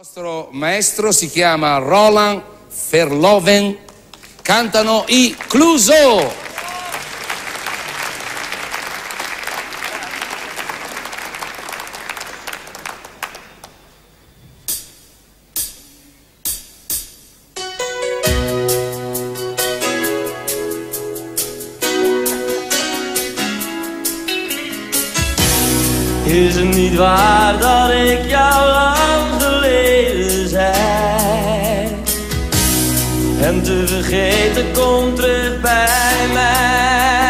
Il nostro maestro si chiama Roland Verloven, cantano i Cluso. Is het niet waar dat ik jou love? te vergeten, kom terug bij mij.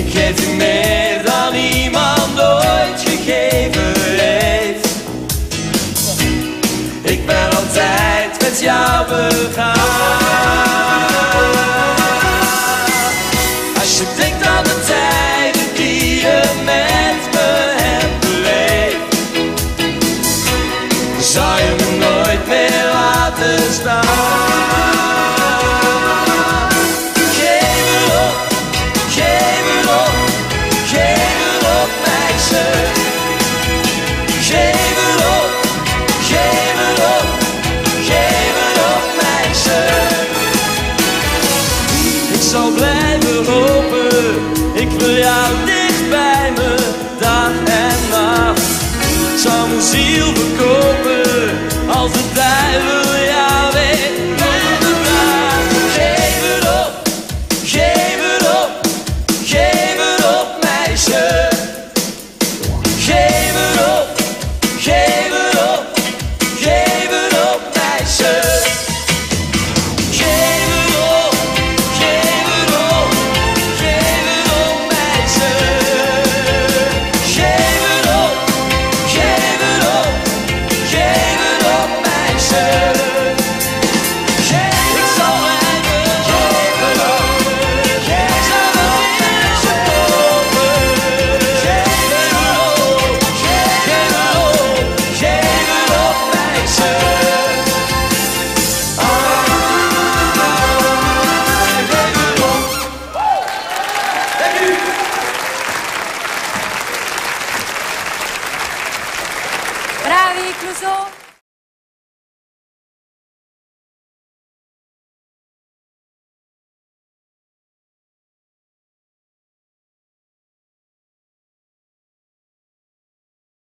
Ik geef u meer dan iemand ooit gegeven heeft. Ik ben altijd met jou begaan. Geef het op, geef het op, geef het op, meisje. Ik zal blijven lopen, ik wil jou dicht bij me, dag en nacht. Zal mijn ziel verkopen. 我说。